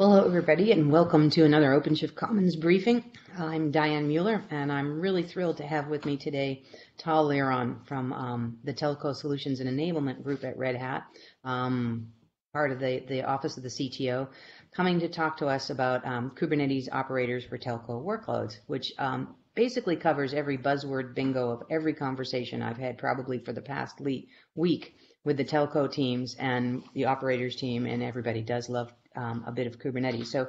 Hello, everybody, and welcome to another OpenShift Commons briefing. I'm Diane Mueller, and I'm really thrilled to have with me today Tal Liron from um, the Telco Solutions and Enablement Group at Red Hat, um, part of the, the Office of the CTO, coming to talk to us about um, Kubernetes operators for telco workloads, which um, basically covers every buzzword bingo of every conversation I've had probably for the past week with the telco teams and the operators team, and everybody does love um, a bit of Kubernetes. So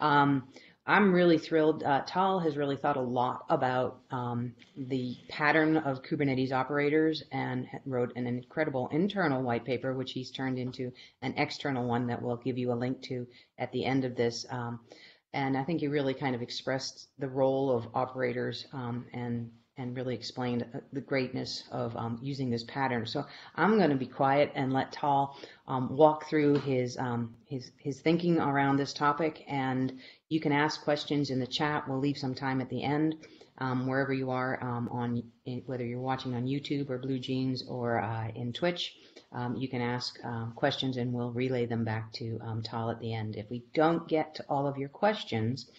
um, I'm really thrilled. Uh, Tal has really thought a lot about um, the pattern of Kubernetes operators and wrote an incredible internal white paper, which he's turned into an external one that we'll give you a link to at the end of this. Um, and I think he really kind of expressed the role of operators um, and and really explained uh, the greatness of um, using this pattern. So I'm going to be quiet and let Tal um, walk through his, um, his, his thinking around this topic. And you can ask questions in the chat. We'll leave some time at the end. Um, wherever you are um, on whether you're watching on YouTube or BlueJeans or uh, in Twitch, um, you can ask questions and we'll relay them back to Tal at the end. If we don't get to all of your questions,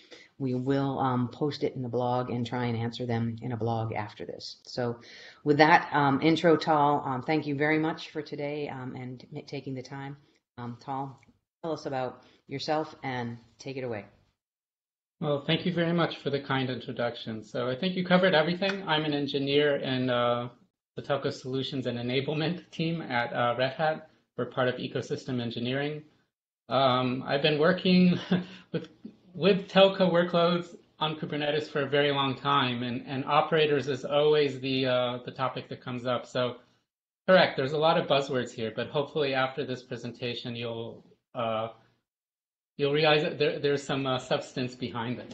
we will um, post it in the blog and try and answer them in a blog after this. So with that um, intro, Tal, um, thank you very much for today um, and taking the time. Um, Tal, tell us about yourself and take it away. Well, thank you very much for the kind introduction. So I think you covered everything. I'm an engineer in uh, the Telco Solutions and Enablement team at uh, Red Hat. We're part of ecosystem engineering. Um, I've been working with with telco workloads on Kubernetes for a very long time, and, and operators is always the uh, the topic that comes up. So, correct. There's a lot of buzzwords here, but hopefully after this presentation, you'll uh, you'll realize that there, there's some uh, substance behind it.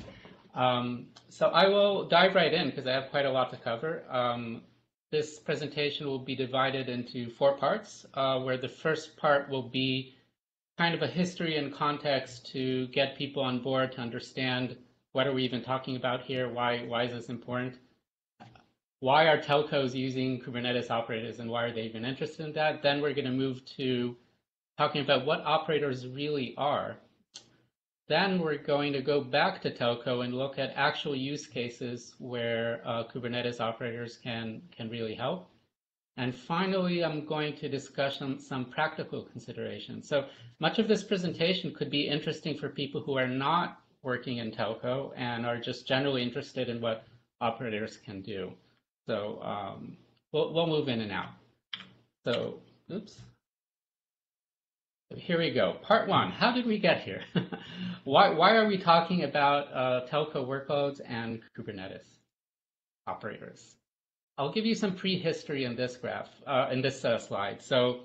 Um, so I will dive right in because I have quite a lot to cover. Um, this presentation will be divided into four parts, uh, where the first part will be kind of a history and context to get people on board to understand what are we even talking about here? Why, why is this important? Why are telcos using Kubernetes operators and why are they even interested in that? Then we're going to move to talking about what operators really are. Then we're going to go back to telco and look at actual use cases where uh, Kubernetes operators can, can really help. And finally, I'm going to discuss some, some practical considerations. So much of this presentation could be interesting for people who are not working in telco and are just generally interested in what operators can do. So um, we'll, we'll move in and out. So, oops. Here we go. Part one, how did we get here? why, why are we talking about uh, telco workloads and Kubernetes operators? I'll give you some prehistory in this graph, uh, in this uh, slide. So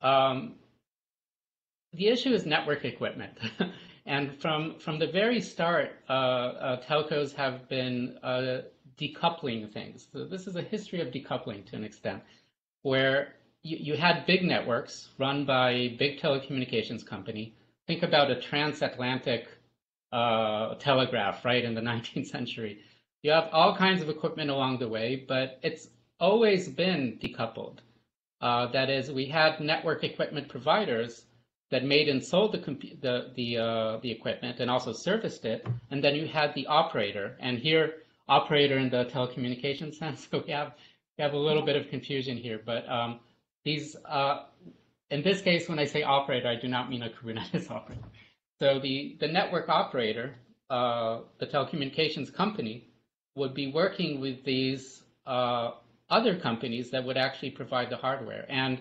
um, the issue is network equipment. and from, from the very start, uh, uh telcos have been uh, decoupling things. So this is a history of decoupling to an extent, where you, you had big networks run by big telecommunications company. Think about a transatlantic uh, telegraph, right, in the 19th century you have all kinds of equipment along the way, but it's always been decoupled. Uh, that is, we had network equipment providers that made and sold the the the, uh, the equipment and also serviced it, and then you had the operator. And here, operator in the telecommunication sense. So we have we have a little bit of confusion here, but um, these uh, in this case, when I say operator, I do not mean a Kubernetes operator. So the the network operator, uh, the telecommunications company, would be working with these uh, other companies that would actually provide the hardware. And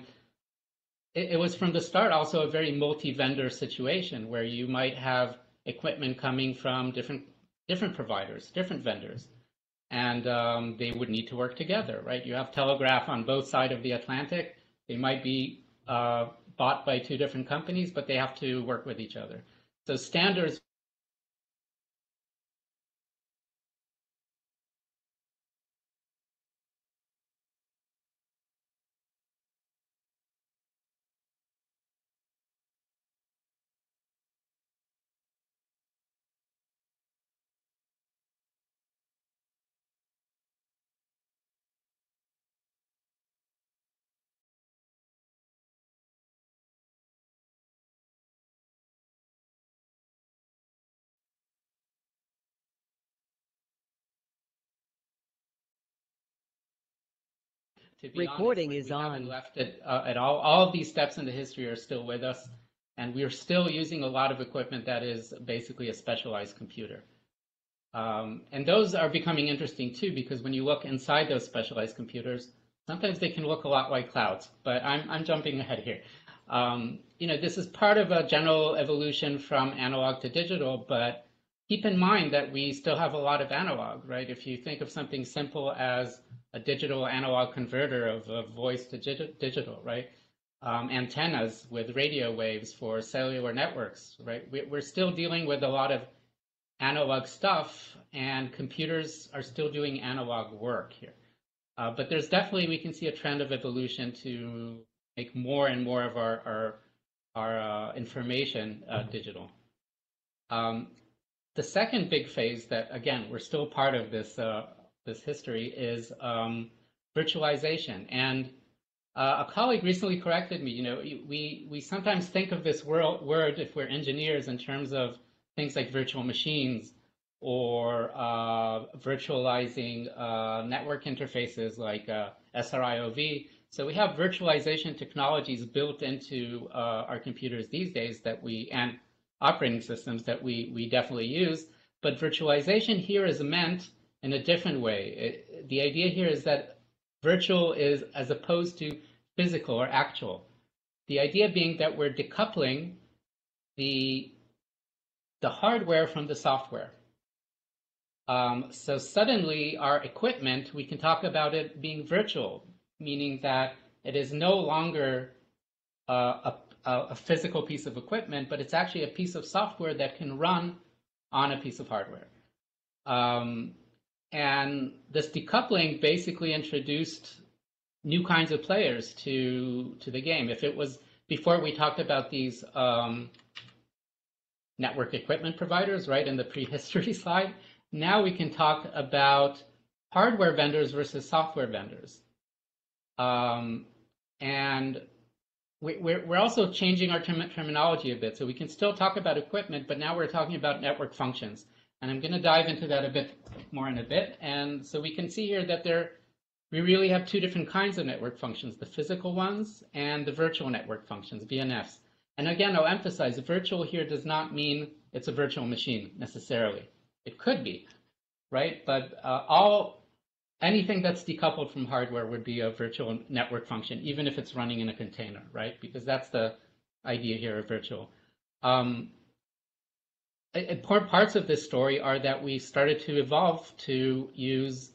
it, it, was from the start also a very multi-vendor situation where you might have equipment coming from different different providers, different vendors, and um, they would need to work together, right? You have Telegraph on both sides of the Atlantic. They might be uh, bought by two different companies, but they have to work with each other. So standards to be Recording honest, is on. left it uh, at all. All of these steps in the history are still with us, and we're still using a lot of equipment that is basically a specialized computer. Um, and those are becoming interesting too, because when you look inside those specialized computers, sometimes they can look a lot like clouds. But I'm I'm jumping ahead here. Um, you know, this is part of a general evolution from analog to digital, but keep in mind that we still have a lot of analog, right? If you think of something simple as a digital analog converter of, of voice to digi- digital, right? Um, antennas with radio waves for cellular networks, right? We, we're still dealing with a lot of analog stuff, and computers are still doing analog work here. Uh, but there's definitely, we can see a trend of evolution to make more and more of our, our, our uh, information uh, digital. Um, the second big phase that, again, we're still part of this, uh, this history is um, virtualization. And uh, a colleague recently corrected me, you know, we, we sometimes think of this world, word, if we're engineers, in terms of things like virtual machines or uh, virtualizing uh, network interfaces like uh, SRIOV. So we have virtualization technologies built into uh, our computers these days that we, and operating systems that we, we definitely use. But virtualization here is meant in a different way. It, the idea here is that virtual is as opposed to physical or actual. The idea being that we're decoupling the, the hardware from the software. Um, so suddenly our equipment, we can talk about it being virtual, meaning that it is no longer uh, a, a physical piece of equipment, but it's actually a piece of software that can run on a piece of hardware. Um, and this decoupling basically introduced new kinds of players to to the game. If it was before we talked about these um, network equipment providers, right, in the prehistory slide, now we can talk about hardware vendors versus software vendors. Um, and we, we're, we're also changing our term, terminology a bit. So we can still talk about equipment, but now we're talking about network functions. And I'm going to dive into that a bit more in a bit. And so we can see here that there, we really have two different kinds of network functions, the physical ones and the virtual network functions, VNFs. And again, I'll emphasize virtual here does not mean it's a virtual machine necessarily. It could be, right? But uh, all anything that's decoupled from hardware would be a virtual network function, even if it's running in a container, right? Because that's the idea here of virtual. Um, important parts of this story are that we started to evolve to use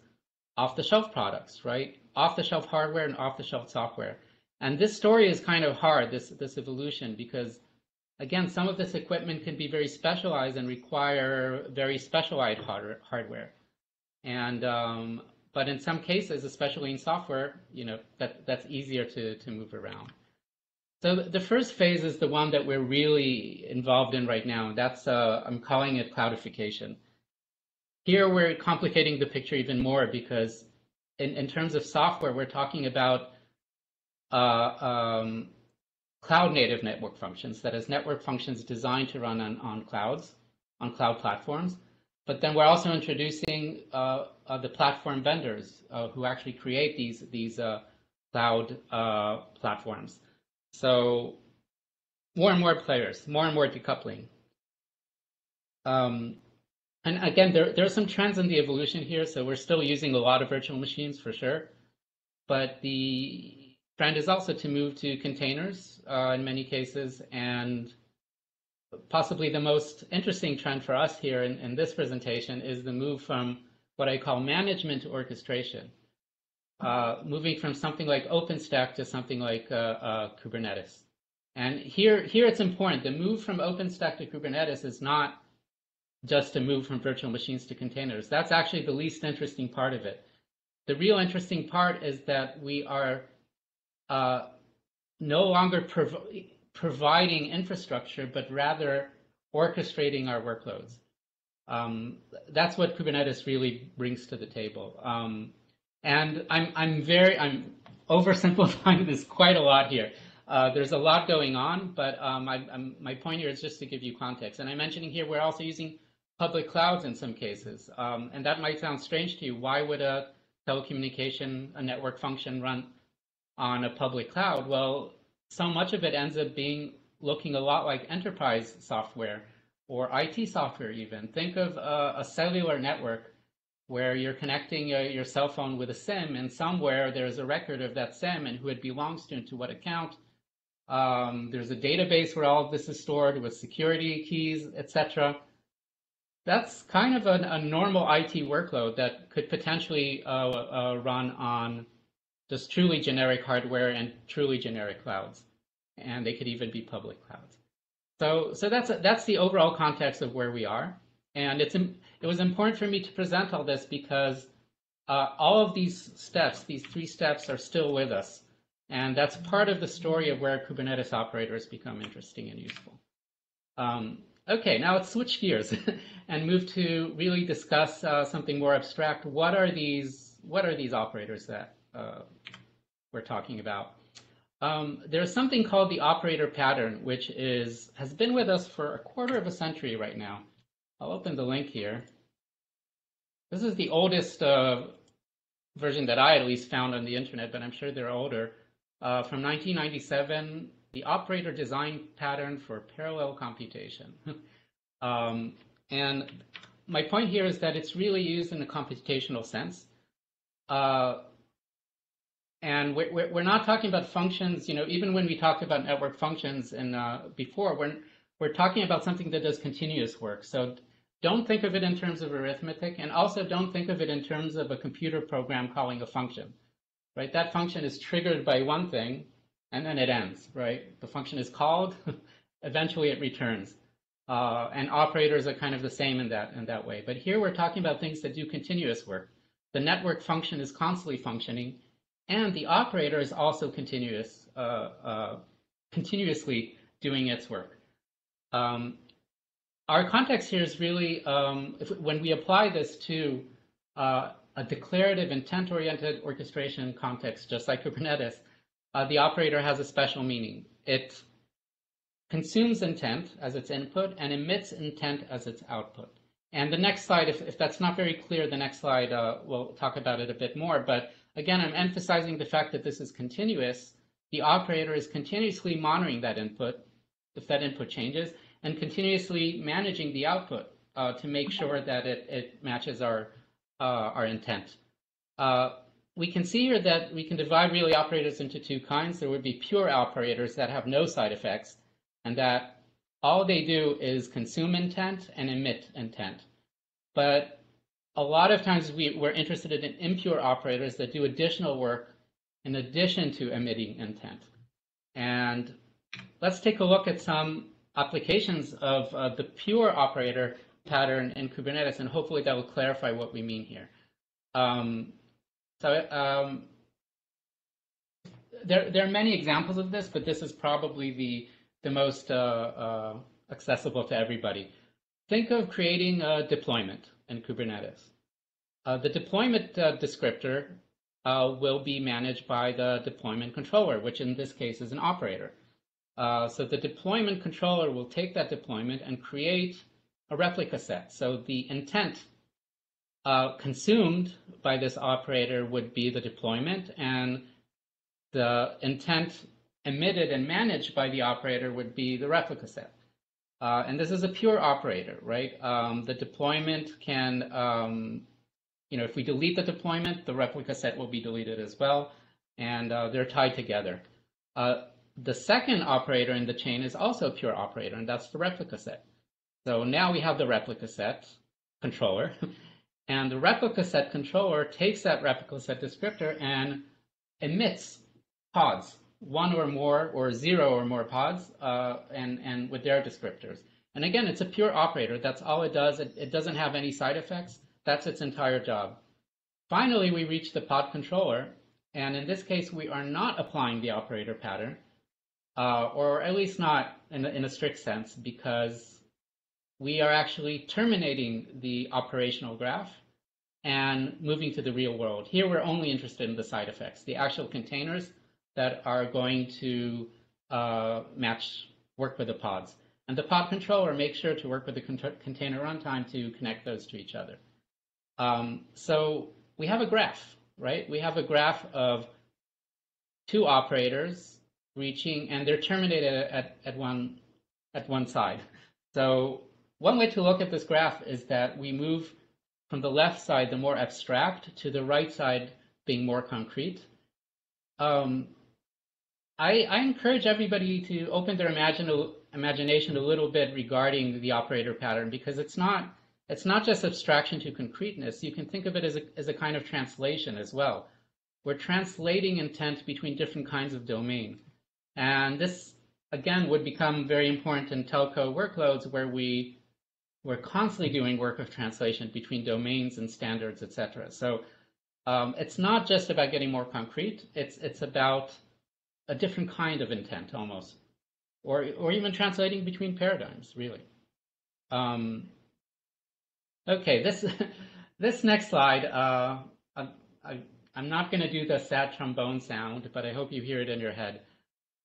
off-the-shelf products, right? Off-the-shelf hardware and off-the-shelf software. And this story is kind of hard, this, this evolution, because again, some of this equipment can be very specialized and require very specialized hardware. hardware. And um, but in some cases, especially in software, you know that that's easier to to move around. So the first phase is the one that we're really involved in right now. That's uh, I'm calling it cloudification. Here we're complicating the picture even more because in, in terms of software, we're talking about uh, um, cloud native network functions, that is network functions designed to run on, on clouds, on cloud platforms. But then we're also introducing uh, uh, the platform vendors uh, who actually create these, these uh, cloud platforms. So more and more players, more and more decoupling. Um, and again, there, there are some trends in the evolution here. So we're still using a lot of virtual machines for sure. But the trend is also to move to containers uh, in many cases. And possibly the most interesting trend for us here in, in this presentation is the move from what I call management to orchestration. Uh, moving from something like OpenStack to something like uh, uh, Kubernetes. And here, here it's important. The move from OpenStack to Kubernetes is not just a move from virtual machines to containers. That's actually the least interesting part of it. The real interesting part is that we are uh, no longer prov providing infrastructure, but rather orchestrating our workloads. Um, that's what Kubernetes really brings to the table. Um, and I'm, I'm very, I'm oversimplifying this quite a lot here. Uh, there's a lot going on, but um, I, my point here is just to give you context. And I'm mentioning here we're also using public clouds in some cases. Um, and that might sound strange to you. Why would a telecommunication, a network function run on a public cloud, well, so much of it ends up being looking a lot like enterprise software or IT software even. Think of a, a cellular network where you're connecting uh, your cell phone with a SIM and somewhere there's a record of that SIM and who it belongs to and to what account. Um, there's a database where all of this is stored with security keys, etc. That's kind of an, a normal IT workload that could potentially uh, uh, run on just truly generic hardware and truly generic clouds. And they could even be public clouds. So, so that's, that's the overall context of where we are. And it's, it was important for me to present all this because uh, all of these steps, these three steps are still with us. And that's part of the story of where Kubernetes operators become interesting and useful. Um, okay, now let's switch gears and move to really discuss uh, something more abstract. What are these, what are these operators that uh, we're talking about? Um, there's something called the operator pattern, which is has been with us for a quarter of a century right now. I'll open the link here. This is the oldest uh, version that I at least found on the internet, but I'm sure they're older. Uh, from 1997, the operator design pattern for parallel computation. um, and my point here is that it's really used in a computational sense. Uh, and we're, we're not talking about functions, you know, even when we talk about network functions and uh, before, we're, we're talking about something that does continuous work. So don't think of it in terms of arithmetic, and also don't think of it in terms of a computer program calling a function, right? That function is triggered by one thing, and then it ends, right? The function is called, eventually it returns. Uh, and operators are kind of the same in that, in that way. But here we're talking about things that do continuous work. The network function is constantly functioning, and the operator is also continuous, uh, uh, continuously doing its work. Um, our context here is really um, if, when we apply this to uh, a declarative intent-oriented orchestration context, just like Kubernetes, uh, the operator has a special meaning. It consumes intent as its input and emits intent as its output. And the next slide, if, if that's not very clear, the next slide, uh, we'll talk about it a bit more. But again, I'm emphasizing the fact that this is continuous. The operator is continuously monitoring that input if that input changes and continuously managing the output uh, to make sure that it, it matches our, uh, our intent. Uh, we can see here that we can divide really operators into two kinds. There would be pure operators that have no side effects and that all they do is consume intent and emit intent. But a lot of times we, we're interested in impure operators that do additional work in addition to emitting intent. And let's take a look at some applications of uh, the pure operator pattern in Kubernetes, and hopefully that will clarify what we mean here. Um, so um, there, there are many examples of this, but this is probably the, the most uh, uh, accessible to everybody. Think of creating a deployment in Kubernetes. Uh, the deployment uh, descriptor uh, will be managed by the deployment controller, which in this case is an operator. Uh, so the deployment controller will take that deployment and create a replica set. So the intent uh, consumed by this operator would be the deployment, and the intent emitted and managed by the operator would be the replica set. Uh, and this is a pure operator, right? Um, the deployment can, um, you know, if we delete the deployment, the replica set will be deleted as well, and uh, they're tied together. Uh, the second operator in the chain is also a pure operator, and that's the replica set. So now we have the replica set controller, and the replica set controller takes that replica set descriptor and emits pods, one or more or zero or more pods, uh, and, and with their descriptors. And again, it's a pure operator. That's all it does. It, it doesn't have any side effects. That's its entire job. Finally, we reach the pod controller, and in this case, we are not applying the operator pattern uh, or at least not in a, in a strict sense, because we are actually terminating the operational graph and moving to the real world. Here, we're only interested in the side effects, the actual containers that are going to uh, match, work with the pods. And the pod controller makes sure to work with the con container runtime to connect those to each other. Um, so we have a graph. right? We have a graph of two operators reaching, and they're terminated at, at one at one side. So one way to look at this graph is that we move from the left side, the more abstract, to the right side being more concrete. Um, I, I, encourage everybody to open their imagine, imagination a little bit regarding the operator pattern because it's not it's not just abstraction to concreteness. You can think of it as a, as a kind of translation as well. We're translating intent between different kinds of domain. And this, again, would become very important in telco workloads where we, we're constantly doing work of translation between domains and standards, et cetera. So um, it's not just about getting more concrete. It's, it's about a different kind of intent almost, or, or even translating between paradigms, really. Um, okay, this, this next slide, uh, I, I, I'm not going to do the sad trombone sound, but I hope you hear it in your head.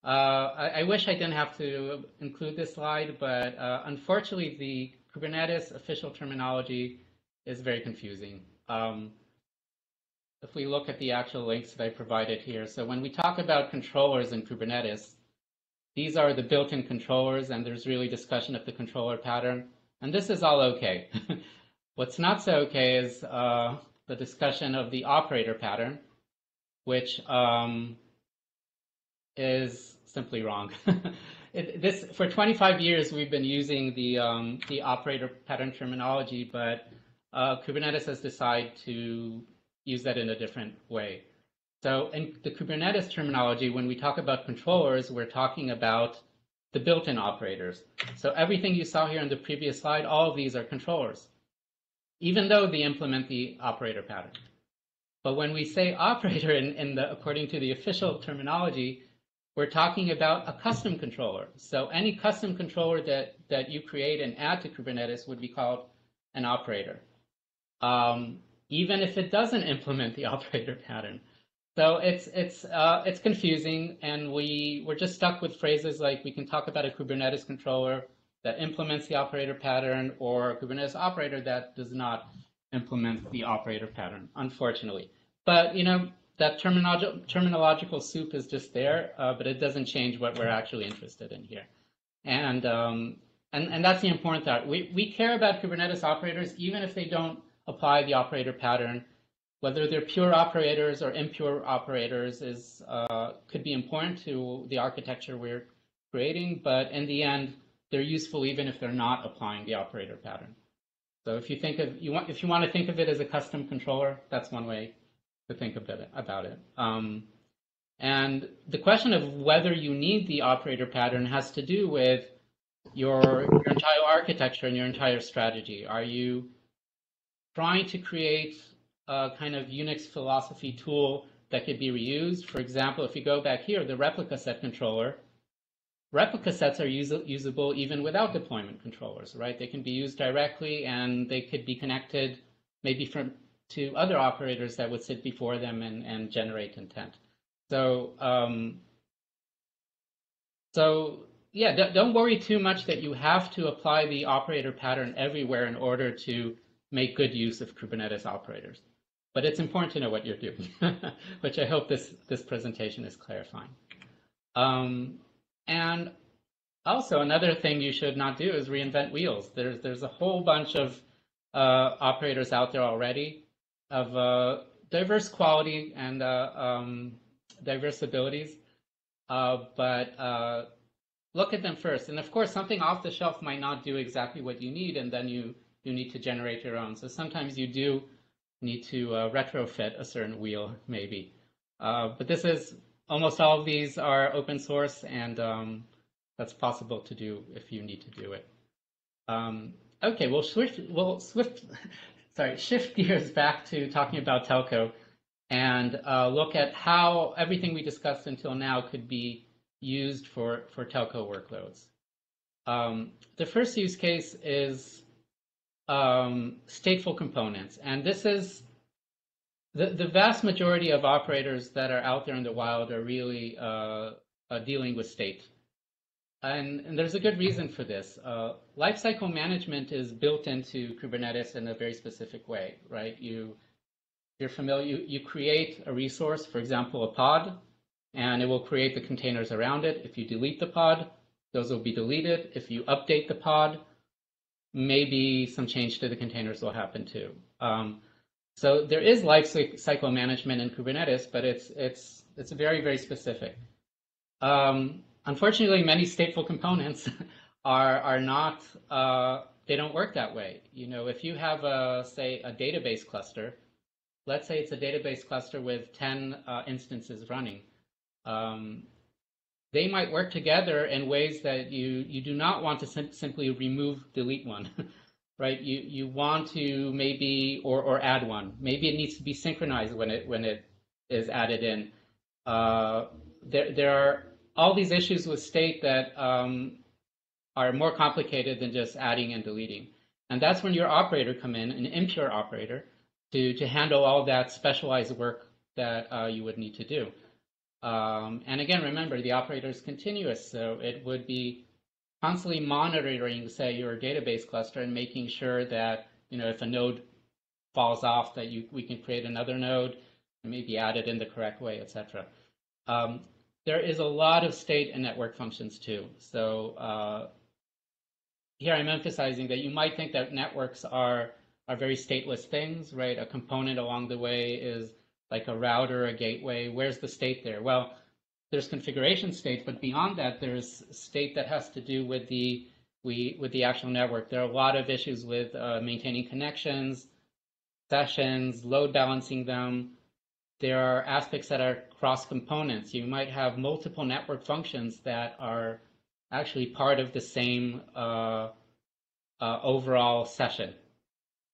Uh, I, I, wish I didn't have to include this slide, but uh, unfortunately, the Kubernetes official terminology is very confusing. Um, if we look at the actual links that I provided here, so when we talk about controllers in Kubernetes, these are the built-in controllers, and there's really discussion of the controller pattern, and this is all okay. What's not so okay is uh, the discussion of the operator pattern, which um, is simply wrong. it, this for 25 years we've been using the um, the operator pattern terminology, but uh, Kubernetes has decided to use that in a different way. So in the Kubernetes terminology, when we talk about controllers, we're talking about the built-in operators. So everything you saw here in the previous slide, all of these are controllers even though they implement the operator pattern. But when we say operator in, in the, according to the official terminology, we're talking about a custom controller. So any custom controller that, that you create and add to Kubernetes would be called an operator, um, even if it doesn't implement the operator pattern. So it's it's uh, it's confusing, and we we're just stuck with phrases like we can talk about a Kubernetes controller that implements the operator pattern or a Kubernetes operator that does not implement the operator pattern, unfortunately. But, you know, that terminolog terminological soup is just there, uh, but it doesn't change what we're actually interested in here. And, um, and, and that's the important thought. We, we care about Kubernetes operators even if they don't apply the operator pattern. Whether they're pure operators or impure operators is uh, could be important to the architecture we're creating, but in the end, they're useful even if they're not applying the operator pattern. So if you think of you want if you want to think of it as a custom controller, that's one way to think about it. Um, and the question of whether you need the operator pattern has to do with your, your entire architecture and your entire strategy. Are you trying to create a kind of Unix philosophy tool that could be reused? For example, if you go back here, the replica set controller, replica sets are usable even without deployment controllers, right? They can be used directly and they could be connected maybe from to other operators that would sit before them and, and generate intent. So, um, so yeah, don't worry too much that you have to apply the operator pattern everywhere in order to make good use of Kubernetes operators. But it's important to know what you're doing, which I hope this, this presentation is clarifying. Um, and also another thing you should not do is reinvent wheels. There's there's a whole bunch of uh, operators out there already of uh, diverse quality and uh, um, diverse abilities, uh, but uh, look at them first. And of course, something off the shelf might not do exactly what you need, and then you you need to generate your own. So sometimes you do need to uh, retrofit a certain wheel, maybe. but this is almost all of these are open source, and um, that's possible to do if you need to do it. Um, okay, we'll switch. We'll swift. Sorry, shift gears back to talking about telco, and uh, look at how everything we discussed until now could be used for for telco workloads. Um, the first use case is um, stateful components, and this is the, the vast majority of operators that are out there in the wild are really uh, uh, dealing with state. And, and, there's a good reason for this. Uh, lifecycle management is built into Kubernetes in a very specific way, right? You, you're familiar, you, you create a resource, for example, a pod, and it will create the containers around it. If you delete the pod, those will be deleted. If you update the pod, maybe some change to the containers will happen too. Um, so there is lifecycle management in Kubernetes, but it's it's it's very very specific. Um, unfortunately, many stateful components are are not uh, they don't work that way. You know, if you have a say a database cluster, let's say it's a database cluster with 10 uh, instances running. Um, they might work together in ways that you, you do not want to sim simply remove, delete one, right? You, you want to maybe, or, or add one. Maybe it needs to be synchronized when it, when it is added in. Uh, there, there are all these issues with state that um, are more complicated than just adding and deleting. And that's when your operator come in, an impure operator, to, to handle all that specialized work that uh, you would need to do. Um, and again, remember, the operator is continuous, so it would be constantly monitoring, say, your database cluster and making sure that, you know, if a node falls off, that you we can create another node and maybe add it in the correct way, etc. Um, there is a lot of state and network functions too. So uh, here I'm emphasizing that you might think that networks are are very stateless things, right? A component along the way is like a router, a gateway. Where's the state there? Well, there's configuration state, but beyond that, there's state that has to do with the we with the actual network. There are a lot of issues with uh, maintaining connections, sessions, load balancing them. There are aspects that are cross components. You might have multiple network functions that are actually part of the same uh, uh, overall session.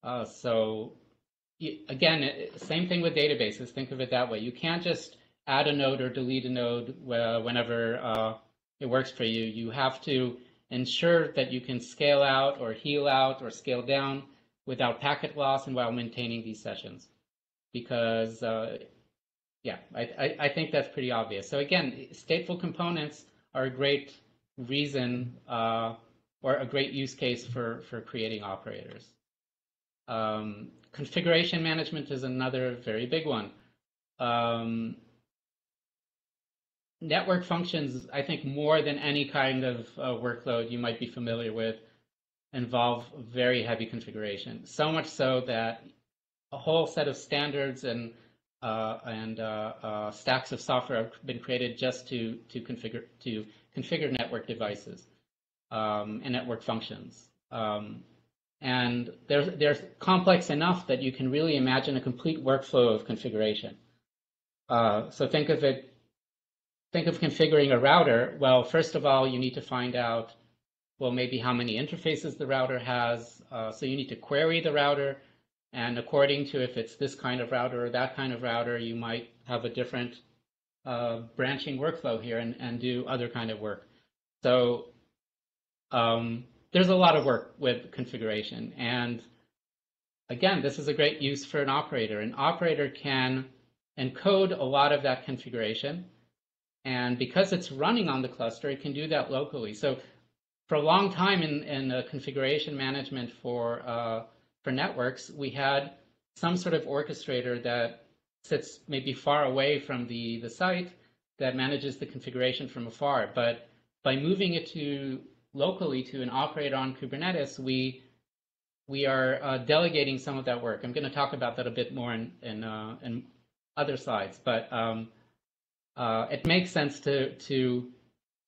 Uh, so again, same thing with databases. Think of it that way. You can't just add a node or delete a node whenever uh, it works for you. You have to ensure that you can scale out or heal out or scale down without packet loss and while maintaining these sessions. Because, uh, yeah, I, I, I, think that's pretty obvious. So again, stateful components are a great reason uh, or a great use case for, for creating operators. Um, configuration management is another very big one. Um, network functions, I think more than any kind of uh, workload you might be familiar with, involve very heavy configuration. So much so that a whole set of standards and and uh, uh stacks of software have been created just to to configure to configure network devices um, and network functions. Um, and they're, they're complex enough that you can really imagine a complete workflow of configuration. Uh, so think of it, think of configuring a router. Well, first of all, you need to find out, well, maybe how many interfaces the router has. Uh, so you need to query the router. And according to if it's this kind of router or that kind of router, you might have a different uh, branching workflow here and, and do other kind of work. So um, there's a lot of work with configuration. And again, this is a great use for an operator. An operator can encode a lot of that configuration. And because it's running on the cluster, it can do that locally. So for a long time in, in configuration management for, uh, for networks, we had some sort of orchestrator that sits maybe far away from the, the site that manages the configuration from afar. But by moving it to locally to an operator on Kubernetes, we we are uh, delegating some of that work. I'm going to talk about that a bit more in in, uh, in other slides, but um, uh, it makes sense to to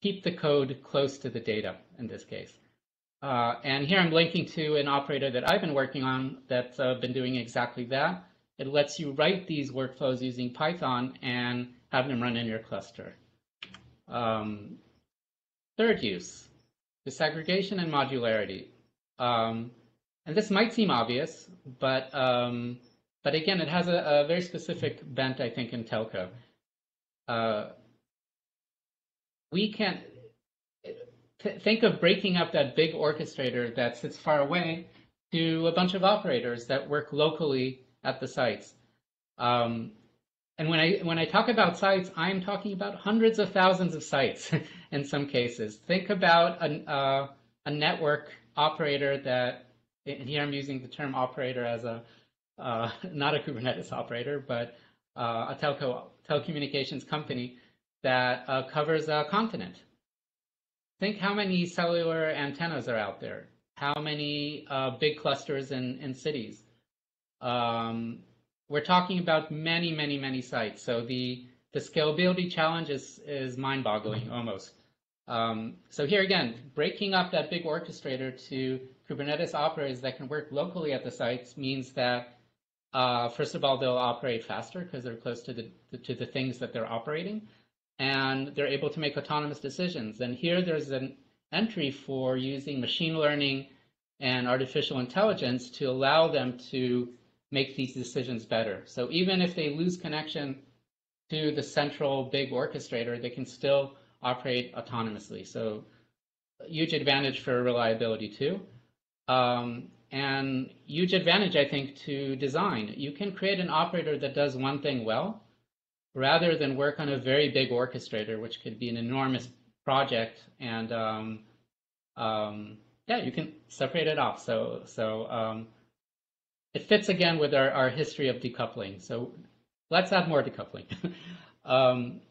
keep the code close to the data in this case. Uh, and here I'm linking to an operator that I've been working on that's uh, been doing exactly that. It lets you write these workflows using Python and have them run in your cluster. Um, third use, disaggregation and modularity. Um, and this might seem obvious, but um, but again, it has a, a, very specific bent, I think, in telco. Uh, we can think of breaking up that big orchestrator that sits far away to a bunch of operators that work locally at the sites. Um, and when I when I talk about sites, I'm talking about hundreds of thousands of sites in some cases. Think about an, uh, a network operator that, and here I'm using the term operator as a uh, not a Kubernetes operator, but uh, a telco telecommunications company that uh, covers a continent. Think how many cellular antennas are out there, how many uh, big clusters in, in cities. Um, we're talking about many, many, many sites. So the, the scalability challenge is, is mind-boggling almost. Um, so here again, breaking up that big orchestrator to Kubernetes operators that can work locally at the sites means that uh, first of all, they'll operate faster because they're close to the to the things that they're operating, and they're able to make autonomous decisions. And here, there's an entry for using machine learning and artificial intelligence to allow them to make these decisions better. So even if they lose connection to the central big orchestrator, they can still operate autonomously. So huge advantage for reliability too. Um, and huge advantage, I think, to design. You can create an operator that does one thing well, rather than work on a very big orchestrator, which could be an enormous project. And um, um, yeah, you can separate it off. So so um, it fits again with our, our history of decoupling. So let's add more decoupling. Um,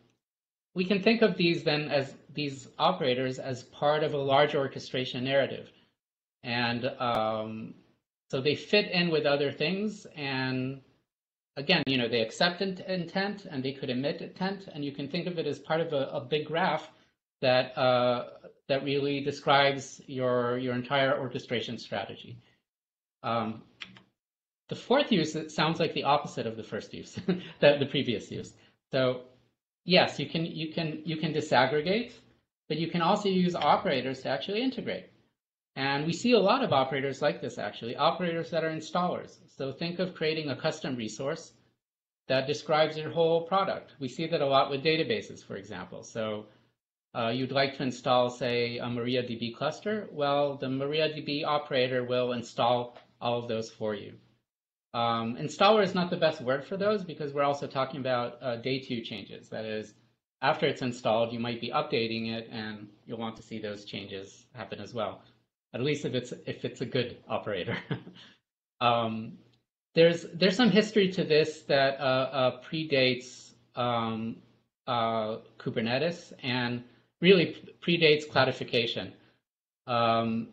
we can think of these then as these operators as part of a large orchestration narrative. And um, so they fit in with other things. And again, you know, they accept intent and they could emit intent. And you can think of it as part of a, a big graph that uh, that really describes your your entire orchestration strategy. Um, the fourth use sounds like the opposite of the first use, the, the previous use. So yes, you can you can you can disaggregate, but you can also use operators to actually integrate. And we see a lot of operators like this, actually, operators that are installers. So think of creating a custom resource that describes your whole product. We see that a lot with databases, for example. So uh, you'd like to install, say, a MariaDB cluster. Well, the MariaDB operator will install all of those for you. Um, installer is not the best word for those because we're also talking about uh, day two changes. That is, after it's installed, you might be updating it and you'll want to see those changes happen as well at least if it's if it's a good operator. um, there's there's some history to this that uh, uh, predates um, uh, Kubernetes and really predates cloudification. Um,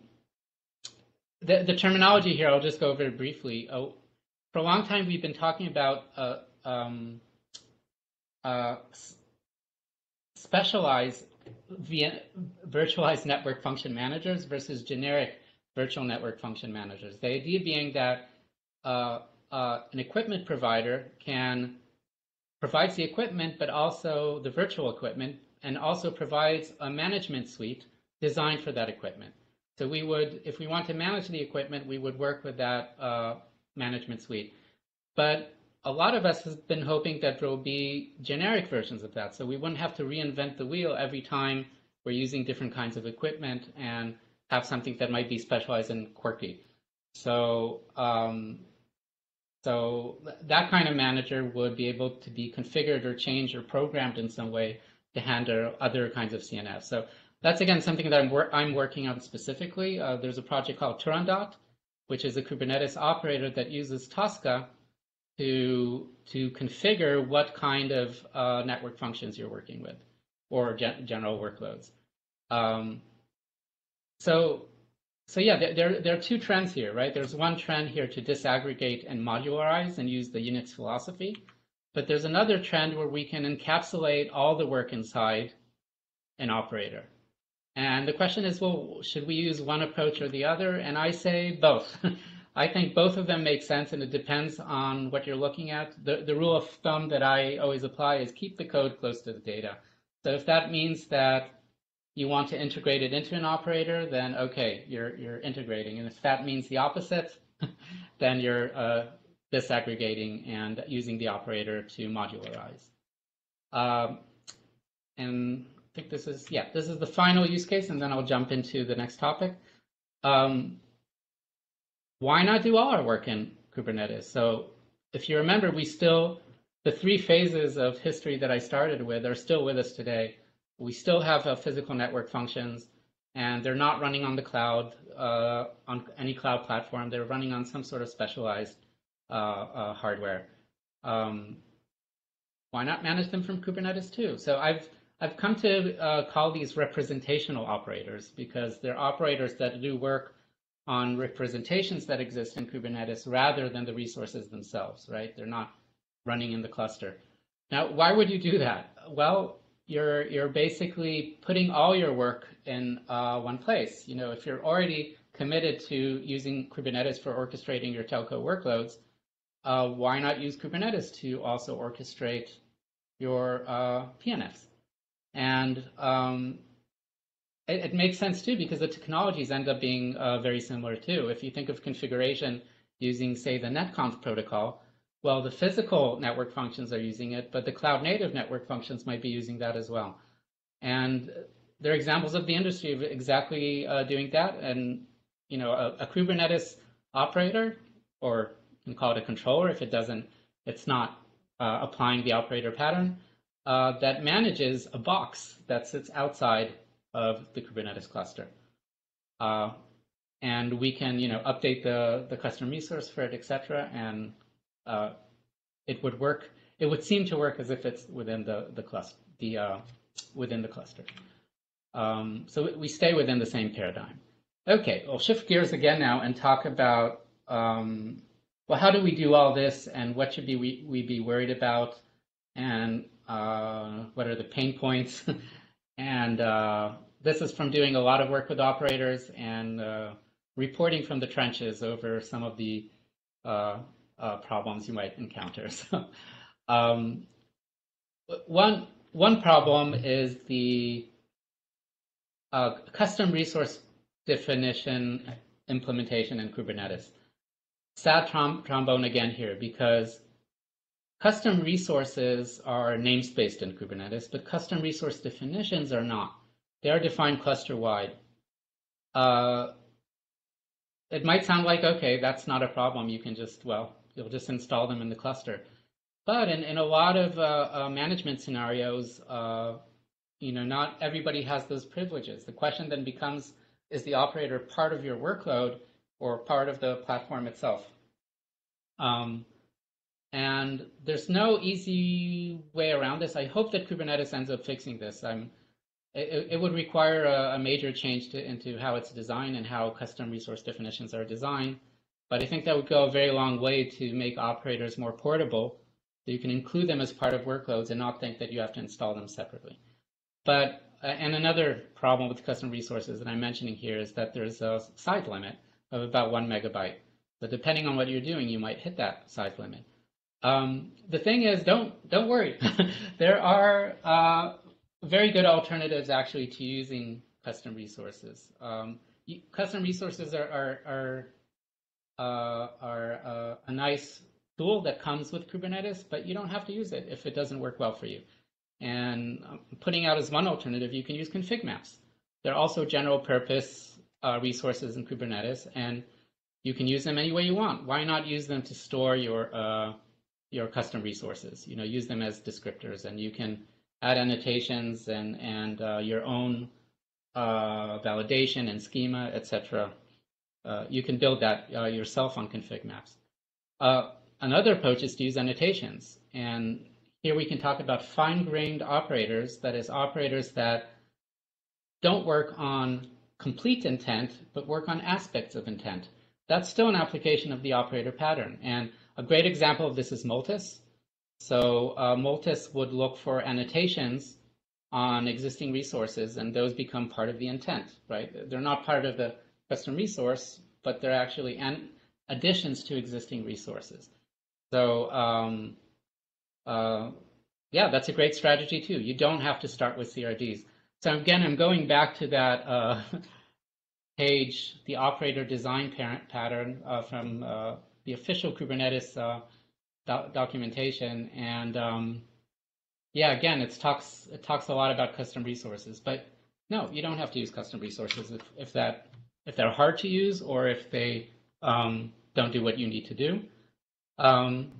the, the terminology here, I'll just go over briefly. Oh, for a long time, we've been talking about uh, um, uh, specialized virtualized network function managers versus generic virtual network function managers. The idea being that uh, uh, an equipment provider can provides the equipment, but also the virtual equipment, and also provides a management suite designed for that equipment. So we would, if we want to manage the equipment, we would work with that uh, management suite. But a lot of us have been hoping that there will be generic versions of that. So we wouldn't have to reinvent the wheel every time we're using different kinds of equipment and have something that might be specialized and quirky. So, um, so that kind of manager would be able to be configured or changed or programmed in some way to handle other kinds of CNF. So that's again something that I'm, wor I'm working on specifically. Uh, there's a project called Turandot, which is a Kubernetes operator that uses Tosca to to configure what kind of uh, network functions you're working with or gen general workloads. Um, so so yeah, there, there are two trends here, right? There's one trend here to disaggregate and modularize and use the Unix philosophy. But there's another trend where we can encapsulate all the work inside an operator. And the question is, well, should we use one approach or the other? And I say both. I think both of them make sense, and it depends on what you're looking at. The, the rule of thumb that I always apply is keep the code close to the data. So if that means that you want to integrate it into an operator, then okay, you're, you're integrating. And if that means the opposite, then you're uh, disaggregating and using the operator to modularize. Um, and I think this is, yeah, this is the final use case, and then I'll jump into the next topic. Um, why not do all our work in Kubernetes? So if you remember, we still, the three phases of history that I started with are still with us today. We still have uh, physical network functions, and they're not running on the cloud, uh, on any cloud platform. They're running on some sort of specialized uh, hardware. Um, why not manage them from Kubernetes too? So I've I've come to uh, call these representational operators because they're operators that do work on representations that exist in Kubernetes rather than the resources themselves, right? They're not running in the cluster. Now, why would you do that? Well, you're you're basically putting all your work in uh, one place. You know, if you're already committed to using Kubernetes for orchestrating your telco workloads, uh, why not use Kubernetes to also orchestrate your uh, PNFs? And um, it, it, makes sense too because the technologies end up being uh, very similar too. If you think of configuration using, say, the netconf protocol, well, the physical network functions are using it, but the cloud native network functions might be using that as well. And there are examples of the industry of exactly uh, doing that. And you know, a, a, Kubernetes operator, or you can call it a controller if it doesn't, it's not uh, applying the operator pattern, uh, that manages a box that sits outside of the Kubernetes cluster. Uh, and we can, you know, update the, the custom resource for it, etc. And uh, it would work. It would seem to work as if it's within the the cluster, the uh, within the cluster. Um, so we stay within the same paradigm. Okay, we'll shift gears again now and talk about um, well, how do we do all this, and what should be we, we be worried about, and uh, what are the pain points, and uh, this is from doing a lot of work with operators and uh, reporting from the trenches over some of the uh, uh, problems you might encounter. So, um, one one problem is the uh, custom resource definition implementation in Kubernetes. Sad trom trombone again here because custom resources are namespaced in Kubernetes, but custom resource definitions are not. They are defined cluster-wide. Uh, it might sound like, okay, that's not a problem. You can just, well, you'll just install them in the cluster. But in, in a lot of uh, uh, management scenarios, uh, you know, not everybody has those privileges. The question then becomes, is the operator part of your workload or part of the platform itself? Um, and there's no easy way around this. I hope that Kubernetes ends up fixing this. I'm, it, it would require a, a major change to, into how it's designed and how custom resource definitions are designed. But I think that would go a very long way to make operators more portable. So you can include them as part of workloads and not think that you have to install them separately. But uh, and another problem with custom resources that I'm mentioning here is that there's a size limit of about one megabyte. So depending on what you're doing, you might hit that size limit. Um, the thing is, don't don't worry. there are uh, very good alternatives actually to using custom resources. Um, custom resources are, are, are uh, are uh, a nice tool that comes with Kubernetes, but you don't have to use it if it doesn't work well for you. And um, putting out as one alternative, you can use config maps. They're also general purpose uh, resources in Kubernetes, and you can use them any way you want. Why not use them to store your uh, your custom resources? You know, use them as descriptors, and you can add annotations and and uh, your own uh, validation and schema, etc. Uh, you can build that uh, yourself on config maps. Uh, another approach is to use annotations. And here we can talk about fine-grained operators, that is operators that don't work on complete intent, but work on aspects of intent. That's still an application of the operator pattern. And a great example of this is Multus. So uh, Multus would look for annotations on existing resources, and those become part of the intent, right? They're not part of the custom resource, but they're actually an additions to existing resources. So um, uh, yeah, that's a great strategy too. You don't have to start with CRDs. So again, I'm going back to that uh, page, the operator design parent pattern uh, from uh, the official Kubernetes uh, do documentation. And um, yeah, again, it talks it talks a lot about custom resources, but no, you don't have to use custom resources if, if that if they're hard to use or if they um, don't do what you need to do. Um,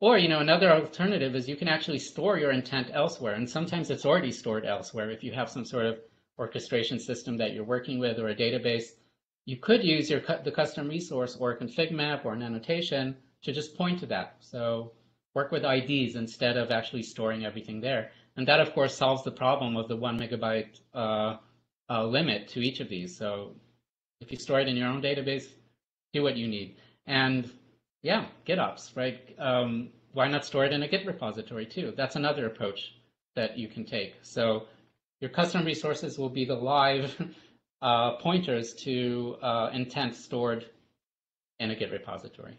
or, you know, another alternative is you can actually store your intent elsewhere. And sometimes it's already stored elsewhere. If you have some sort of orchestration system that you're working with or a database, you could use your the custom resource or a config map or an annotation to just point to that. So work with IDs instead of actually storing everything there. And that, of course, solves the problem of the one megabyte uh, uh, limit to each of these. So if you store it in your own database, do what you need. And yeah, GitOps, right? Um, why not store it in a Git repository too? That's another approach that you can take. So your custom resources will be the live uh, pointers to uh, intent stored in a Git repository.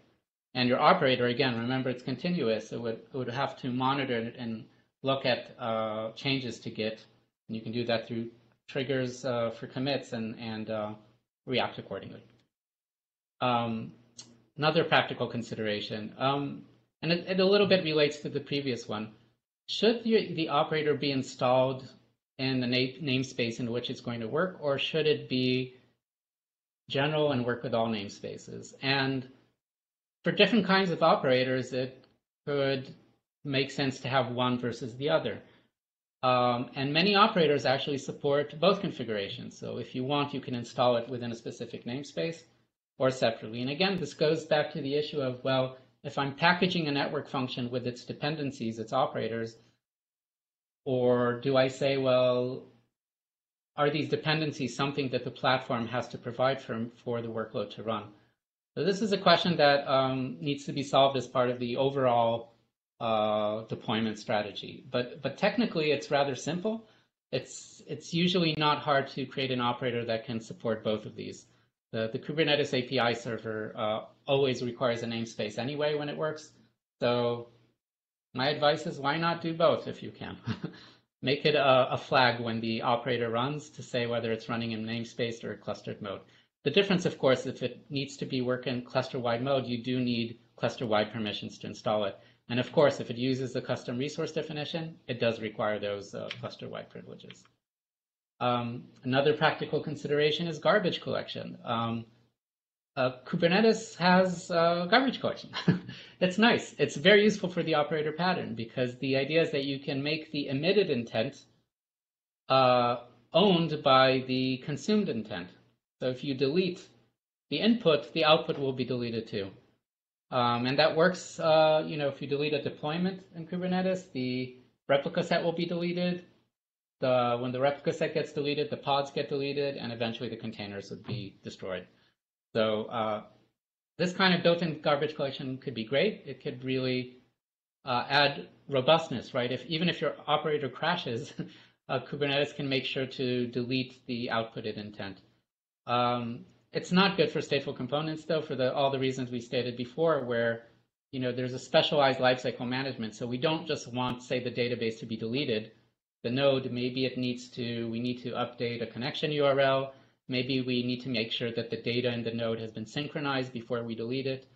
And your operator, again, remember it's continuous. It would, it would have to monitor it and look at uh, changes to Git. And you can do that through triggers uh, for commits and, and uh, react accordingly. Um, another practical consideration, um, and it, it, a little bit relates to the previous one. Should the, the operator be installed in the na namespace in which it's going to work, or should it be general and work with all namespaces? And for different kinds of operators, it could make sense to have one versus the other. Um, and many operators actually support both configurations. So if you want, you can install it within a specific namespace or separately. And again, this goes back to the issue of, well, if I'm packaging a network function with its dependencies, its operators, or do I say, well, are these dependencies something that the platform has to provide for, for the workload to run? So this is a question that um, needs to be solved as part of the overall uh, deployment strategy. But but technically, it's rather simple. It's it's usually not hard to create an operator that can support both of these. The the Kubernetes API server uh, always requires a namespace anyway when it works. So my advice is why not do both if you can. Make it a, a flag when the operator runs to say whether it's running in namespace or clustered mode. The difference, of course, if it needs to be work in cluster-wide mode, you do need cluster-wide permissions to install it. And of course, if it uses the custom resource definition, it does require those uh, cluster-wide privileges. Um, another practical consideration is garbage collection. Um, uh, Kubernetes has uh, garbage collection. it's nice. It's very useful for the operator pattern because the idea is that you can make the emitted intent uh, owned by the consumed intent. So if you delete the input, the output will be deleted too. Um, and that works, uh, you know, if you delete a deployment in Kubernetes, the replica set will be deleted. The, when the replica set gets deleted, the pods get deleted, and eventually the containers would be destroyed. So uh, this kind of built-in garbage collection could be great. It could really uh, add robustness, right? If even if your operator crashes, uh, Kubernetes can make sure to delete the outputted intent. Um, it's not good for stateful components, though, for the, all the reasons we stated before, where you know there's a specialized lifecycle management. So we don't just want, say, the database to be deleted. The node, maybe it needs to, we need to update a connection URL. Maybe we need to make sure that the data in the node has been synchronized before we delete it.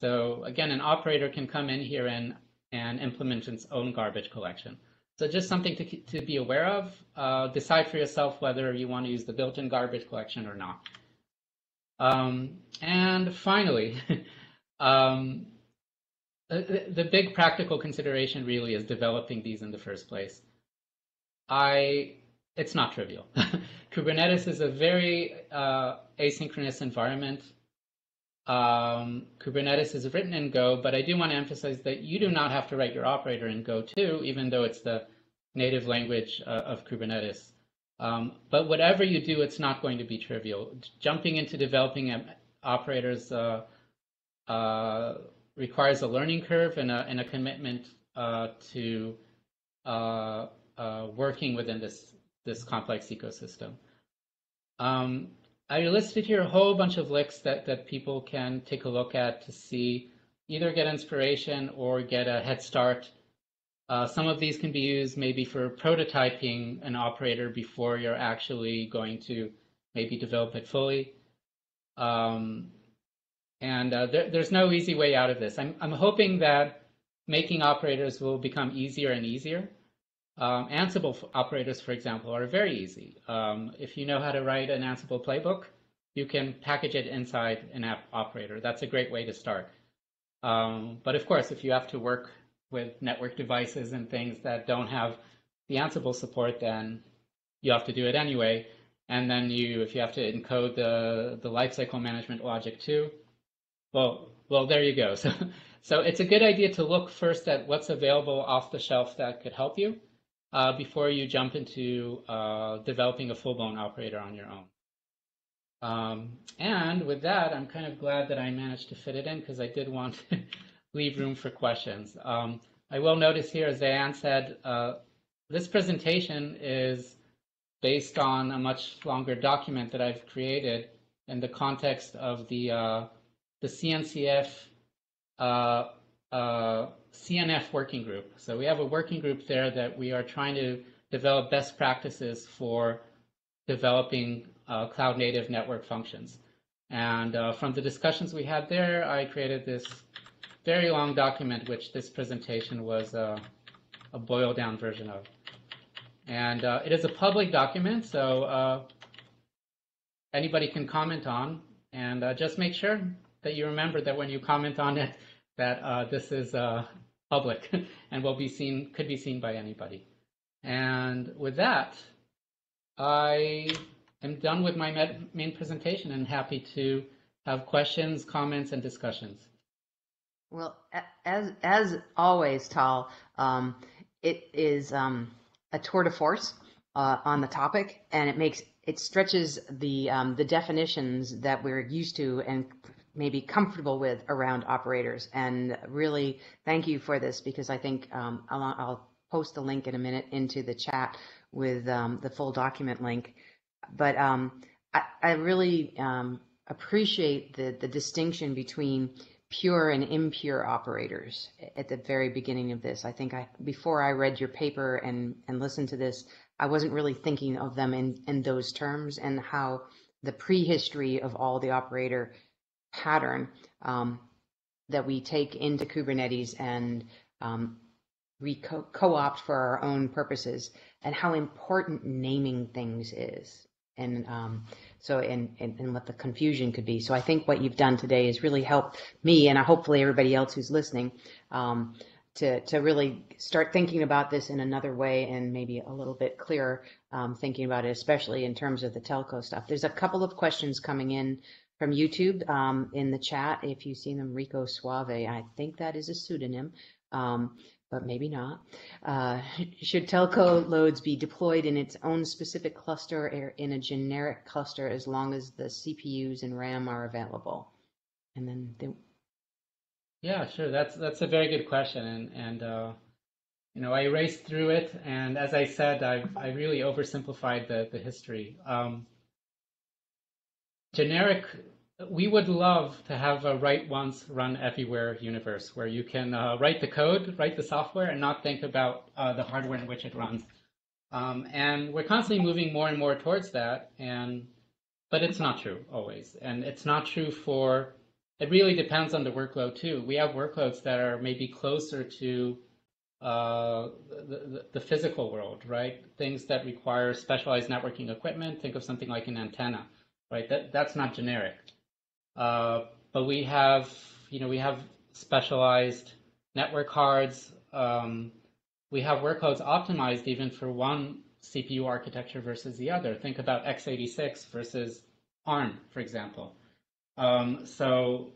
So again, an operator can come in here and, and implement its own garbage collection. So just something to, to be aware of. Uh, decide for yourself whether you want to use the built-in garbage collection or not. Um, and finally, um, the, the, big practical consideration really is developing these in the first place. I, it's not trivial. Kubernetes is a very uh, asynchronous environment. Um, Kubernetes is written in Go, but I do want to emphasize that you do not have to write your operator in Go too, even though it's the native language uh, of Kubernetes. Um, but whatever you do, it's not going to be trivial. Jumping into developing operators uh, uh, requires a learning curve and a, and a commitment uh, to uh, uh, working within this, this complex ecosystem. Um, I listed here a whole bunch of links that, that people can take a look at to see, either get inspiration or get a head start. Uh, some of these can be used maybe for prototyping an operator before you're actually going to maybe develop it fully. Um, and uh, there, there's no easy way out of this. I'm, I'm hoping that making operators will become easier and easier. Um, Ansible operators, for example, are very easy. Um, if you know how to write an Ansible playbook, you can package it inside an app operator. That's a great way to start. Um, but of course, if you have to work with network devices and things that don't have the Ansible support, then you have to do it anyway. And then you, if you have to encode the, the lifecycle management logic too, well, well, there you go. So so it's a good idea to look first at what's available off the shelf that could help you uh, before you jump into uh, developing a full-blown operator on your own. Um, and with that, I'm kind of glad that I managed to fit it in because I did want leave room for questions. Um, I will notice here, as Diane said, uh, this presentation is based on a much longer document that I've created in the context of the uh, the CNCF uh, uh CNF working group. So we have a working group there that we are trying to develop best practices for developing uh, cloud native network functions. And uh, from the discussions we had there, I created this very long document, which this presentation was uh, a boiled down version of. And uh, it is a public document, so uh, anybody can comment on. And uh, just make sure that you remember that when you comment on it, that this is public and will be seen, could be seen by anybody. And with that, I am done with my main presentation and happy to have questions, comments, and discussions. Well, as as always, Tal, um, it is um, a tour de force uh, on the topic, and it makes it stretches the um, the definitions that we're used to and maybe comfortable with around operators. And really, thank you for this because I think um, I'll, I'll, post the link in a minute into the chat with um, the full document link. But um, I, I, really appreciate the, the distinction between pure and impure operators at the very beginning of this. I think I before I read your paper and, and listened to this, I wasn't really thinking of them in, in those terms and how the prehistory of all the operator pattern um, that we take into Kubernetes and um, we co- opt for our own purposes and how important naming things is and um, so and, and, and what the confusion could be. So i think what you've done today is really helped me and hopefully everybody else who's listening um, to, to really start thinking about this in another way and maybe a little bit clearer um, thinking about it especially in terms of the telco stuff. There's a couple of questions coming in from YouTube um, in the chat. If you see them, Rico Suave, I think that is a pseudonym, um, but maybe not. Uh, should telco loads be deployed in its own specific cluster or in a generic cluster as long as the CPUs and RAM are available? And then they... Yeah, sure. That's that's a very good question, and and uh, you know I raced through it, and as I said, I've I really oversimplified the the history. Um, generic we would love to have a write once, run everywhere universe where you can uh, write the code, write the software, and not think about uh, the hardware in which it runs. Um, and we're constantly moving more and more towards that. And but it's not true always, and it's not true for. It really depends on the workload too. We have workloads that are maybe closer to uh, the, the, physical world, right? Things that require specialized networking equipment. Think of something like an antenna right? That that's not generic. Uh, but we have, you know, we have specialized network cards. Um, we have workloads optimized even for one CPU architecture versus the other. Think about x86 versus ARM, for example. Um, so,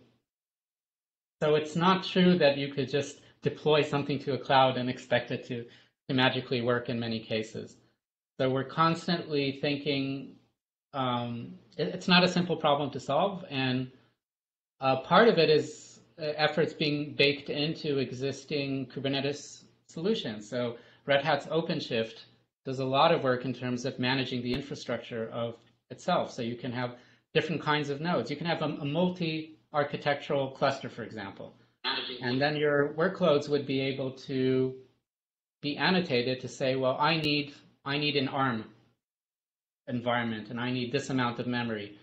so it's not true that you could just deploy something to a cloud and expect it to, to magically work in many cases. So we're constantly thinking um, it's not a simple problem to solve, and uh, part of it is uh, efforts being baked into existing Kubernetes solutions. So Red Hat's OpenShift does a lot of work in terms of managing the infrastructure of itself. So you can have different kinds of nodes. You can have a, a multi-architectural cluster, for example. And then your workloads would be able to be annotated to say, well, I need I need an ARM environment and I need this amount of memory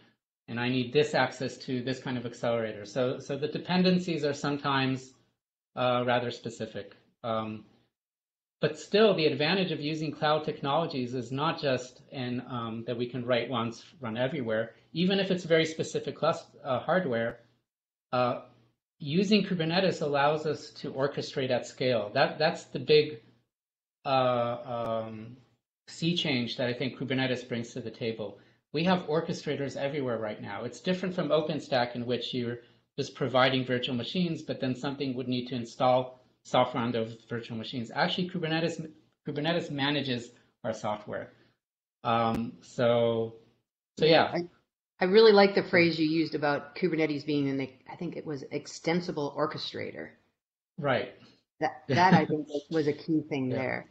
and I need this access to this kind of accelerator. So, so the dependencies are sometimes uh, rather specific. Um, but still, the advantage of using cloud technologies is not just in um, that we can write once, run everywhere. Even if it's very specific uh, hardware, uh, using Kubernetes allows us to orchestrate at scale. That that's the big uh, um, sea change that I think Kubernetes brings to the table. We have orchestrators everywhere right now. It's different from OpenStack in which you're just providing virtual machines, but then something would need to install software on those virtual machines. Actually, Kubernetes Kubernetes manages our software. Um, so, so yeah. I, I really like the phrase you used about Kubernetes being an, I think it was extensible orchestrator. Right. That that I think was a key thing yeah. there.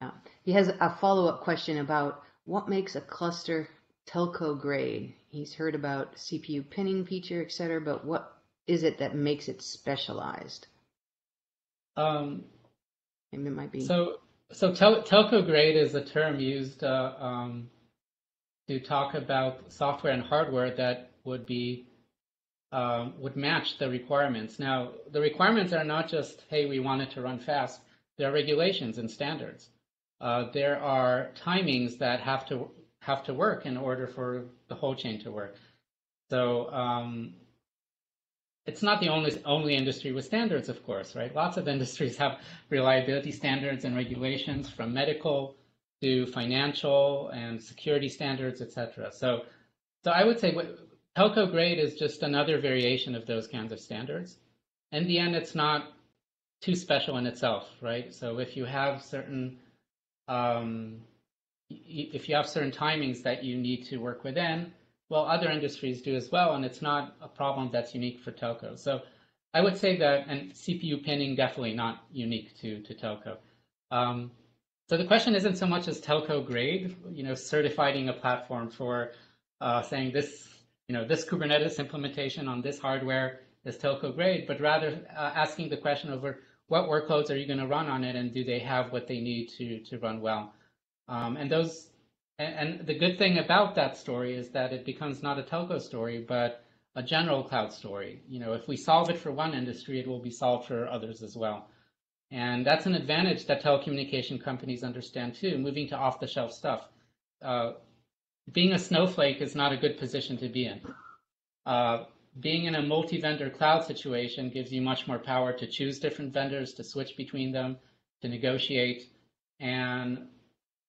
Yeah. He has a follow up question about what makes a cluster telco grade. He's heard about CPU pinning feature, et cetera, but what is it that makes it specialized? Um, it might be. So, so tel telco grade is a term used uh, um, to talk about software and hardware that would be um, would match the requirements. Now, the requirements are not just, hey, we want it to run fast. There are regulations and standards. Uh, there are timings that have to have to work in order for the whole chain to work. So um, it's not the only only industry with standards, of course, right? Lots of industries have reliability standards and regulations, from medical to financial and security standards, etc. So, so I would say what, telco grade is just another variation of those kinds of standards. In the end, it's not too special in itself, right? So if you have certain um, if you have certain timings that you need to work within, well, other industries do as well, and it's not a problem that's unique for telco. So I would say that, and CPU pinning definitely not unique to, to telco. Um, so the question isn't so much as telco grade, you know, certifying a platform for uh, saying this, you know, this Kubernetes implementation on this hardware is telco grade, but rather uh, asking the question over what workloads are you going to run on it, and do they have what they need to to run well? Um, and those and, the good thing about that story is that it becomes not a telco story, but a general cloud story. You know, if we solve it for one industry, it will be solved for others as well. And that's an advantage that telecommunication companies understand too, moving to off-the-shelf stuff. Uh, being a snowflake is not a good position to be in. Uh, being in a multi-vendor cloud situation gives you much more power to choose different vendors, to switch between them, to negotiate. And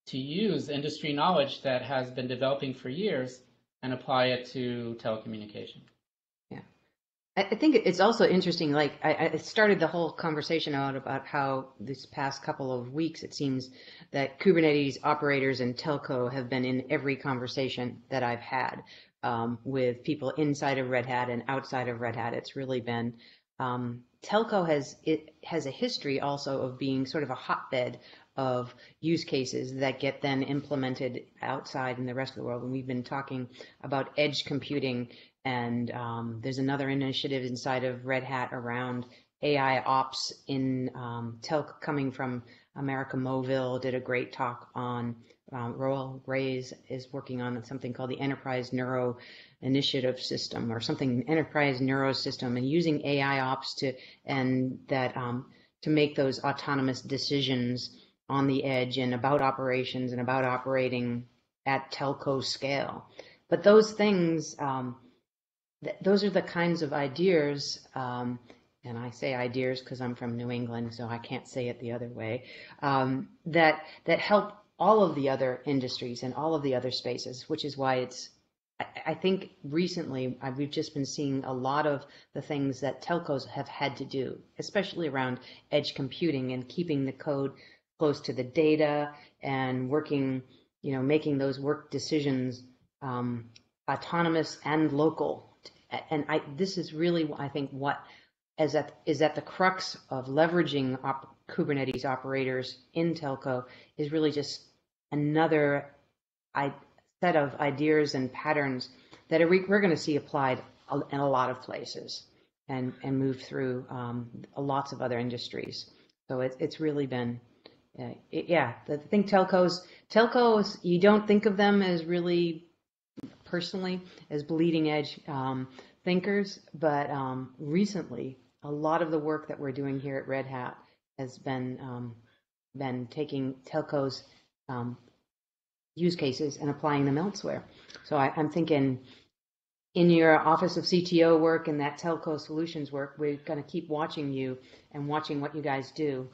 to use industry knowledge that has been developing for years and apply it to telecommunication. Yeah. I think it's also interesting. Like, I, started the whole conversation out about how this past couple of weeks it seems that Kubernetes operators and telco have been in every conversation that I've had um, with people inside of Red Hat and outside of Red Hat. It's really been um, telco has it has a history also of being sort of a hotbed of use cases that get then implemented outside in the rest of the world. And we've been talking about edge computing, and um, there's another initiative inside of Red Hat around AI ops in um, tel- coming from America Movil did a great talk on um, Roel Reyes is working on something called the Enterprise Neuro Initiative System or something Enterprise Neuro System and using AI ops to and that um, to make those autonomous decisions on the edge and about operations and about operating at telco scale. But those things, um, th- those are the kinds of ideas, um, and I say ideas because I'm from New England, so I can't say it the other way, um, that that help all of the other industries and all of the other spaces, which is why it's I think recently we've just been seeing a lot of the things that telcos have had to do, especially around edge computing and keeping the code close to the data and working, you know, making those work decisions um, autonomous and local. And I, this is really, I think, what is at is at the crux of leveraging op Kubernetes operators in telco is really just another I, set of ideas and patterns that are, we're going to see applied in a lot of places and and move through um, lots of other industries. So it, it's really been yeah, yeah. The thing telcos, telcos, you don't think of them as really, personally, as bleeding edge um, thinkers, but um, recently, a lot of the work that we're doing here at Red Hat has been um, been taking telcos um, use cases and applying them elsewhere. So I, I'm thinking in your office of CTO work and that telco solutions work, we're going to keep watching you and watching what you guys do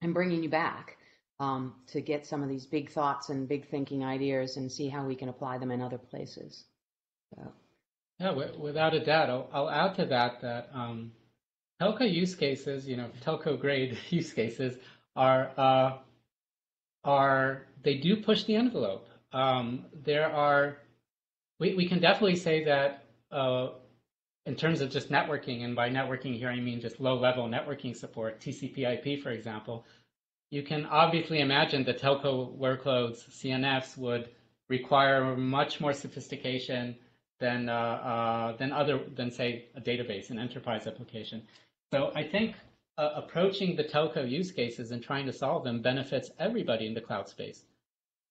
and bringing you back um, to get some of these big thoughts and big thinking ideas and see how we can apply them in other places. So, Yeah, without a doubt. I'll, I'll add to that that um, telco use cases, you know, telco grade use cases are uh, are they do push the envelope. Um, there are we, we can definitely say that uh, in terms of just networking, and by networking here I mean just low level networking support, TCP/IP, for example. You can obviously imagine the telco workloads, CNFs, would require much more sophistication than uh, uh, than other than say a database, an enterprise application. So I think uh, approaching the telco use cases and trying to solve them benefits everybody in the cloud space.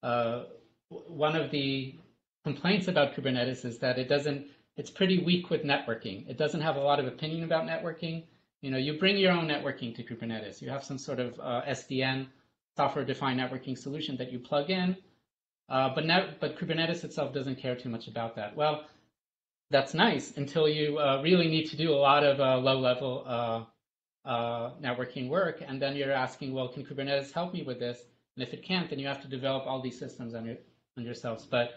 Uh, one of the complaints about Kubernetes is that it doesn't. It's pretty weak with networking. It doesn't have a lot of opinion about networking. You know, you bring your own networking to Kubernetes. You have some sort of uh, SDN, software-defined networking solution that you plug in, uh, but net, but Kubernetes itself doesn't care too much about that. Well, that's nice until you uh, really need to do a lot of uh, low-level uh, uh, networking work, and then you're asking, well, can Kubernetes help me with this? And if it can't, then you have to develop all these systems on, your, on yourselves. But